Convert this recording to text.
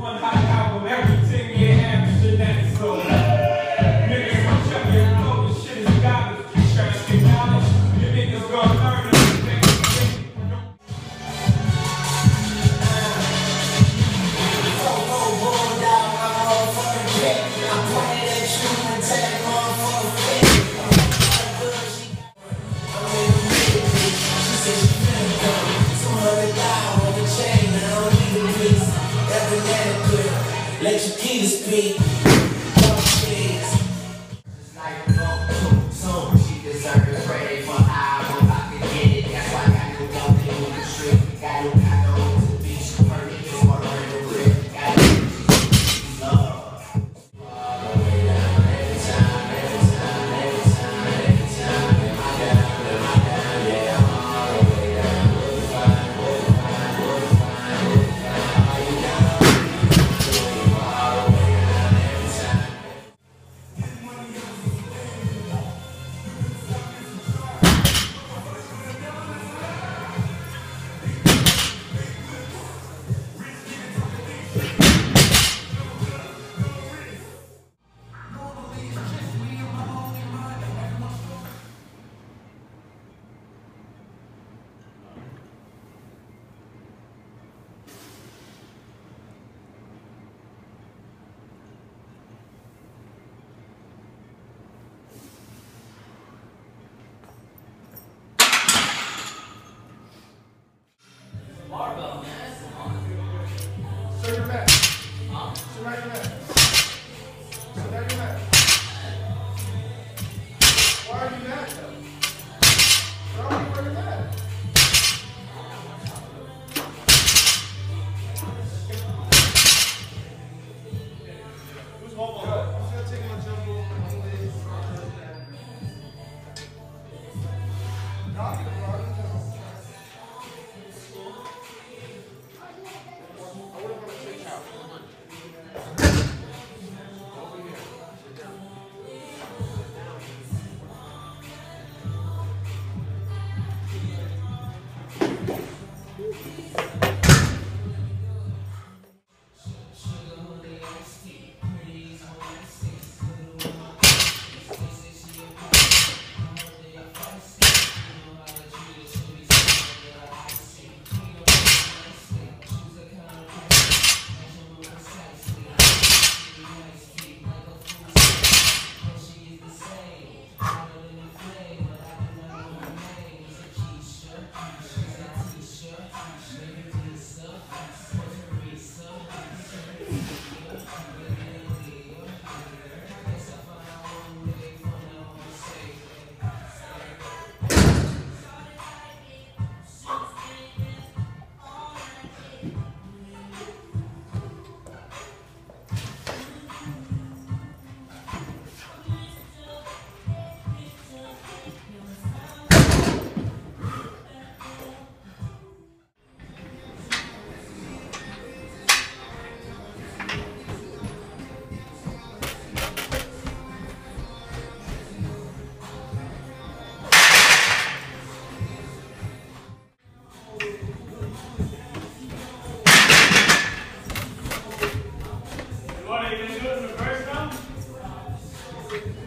one hot cow Street. Bye. What, are you going to do in the first round?